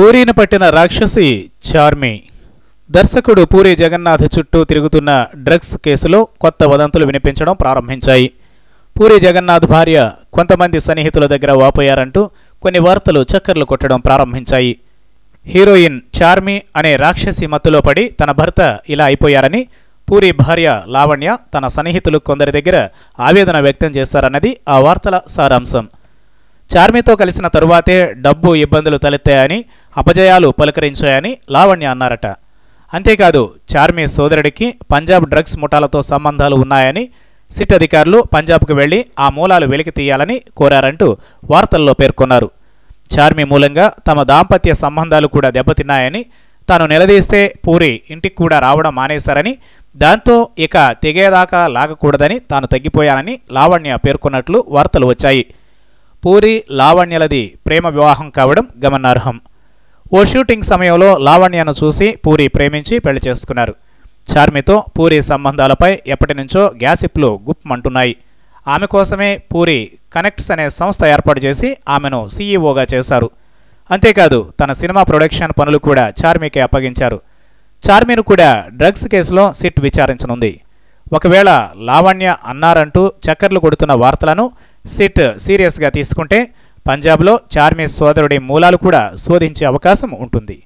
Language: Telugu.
పూరీని పట్టిన రాక్షసి చార్మి. దర్శకుడు పూరి జగన్నాథ్ చుట్టూ తిరుగుతున్న డ్రగ్స్ కేసులో కొత్త వదంతులు వినిపించడం ప్రారంభించాయి. పూరి జగన్నాథ్ భార్య కొంతమంది సన్నిహితుల దగ్గర వాపోయారంటూ కొన్ని వార్తలు చక్కర్లు కొట్టడం ప్రారంభించాయి. హీరోయిన్ చార్మి అనే రాక్షసి మత్తులో పడి తన భర్త ఇలా అయిపోయారని పూరి భార్య లావణ్య తన సన్నిహితులు కొందరి దగ్గర ఆవేదన వ్యక్తం చేశారన్నది ఆ వార్తల సారాంశం. చార్మితో కలిసిన తరువాతే డబ్బు ఇబ్బందులు తలెత్తాయని అపజయాలు పలకరించాయని లావణ్య అన్నారట. అంతేకాదు చార్మి సోదరుడికి పంజాబ్ డ్రగ్స్ ముఠాలతో సంబంధాలు ఉన్నాయని సిట్ అధికారులు పంజాబ్కు వెళ్ళి ఆ మూలాలు వెలికి తీయాలని కోరారంటూ వార్తల్లో పేర్కొన్నారు. చార్మి మూలంగా తమ దాంపత్య సంబంధాలు కూడా దెబ్బతిన్నాయని తాను నిలదీస్తే పూరి ఇంటికి కూడా రావడం మానేశారని దాంతో ఇక తెగేదాకా లాగకూడదని తాను తగ్గిపోయానని లావణ్య పేర్కొన్నట్లు వార్తలు వచ్చాయి. పూరి లావణ్యలది ప్రేమ వివాహం కావడం గమనార్హం. ఓ షూటింగ్ సమయంలో లావణ్యను చూసి పూరి ప్రేమించి పెళ్ళి చేసుకున్నారు. చార్మితో పూరి సంబంధాలపై ఎప్పటి నుంచో గ్యాసిప్లు గుప్మంటున్నాయి ఆమె కోసమే పూరి కనెక్ట్స్ అనే సంస్థ ఏర్పాటు చేసి ఆమెను సీఈఓగా చేశారు. అంతేకాదు తన సినిమా ప్రొడక్షన్ పనులు కూడా చార్మికే అప్పగించారు. చార్మిను కూడా డ్రగ్స్ కేసులో సిట్ విచారించనుంది. ఒకవేళ లావణ్య అన్నారంటూ చక్కర్లు కొడుతున్న వార్తలను సిట్ సీరియస్గా తీసుకుంటే పంజాబ్లో చార్మి సోదరుడి మూలాలు కూడా శోధించే అవకాశం ఉంటుంది.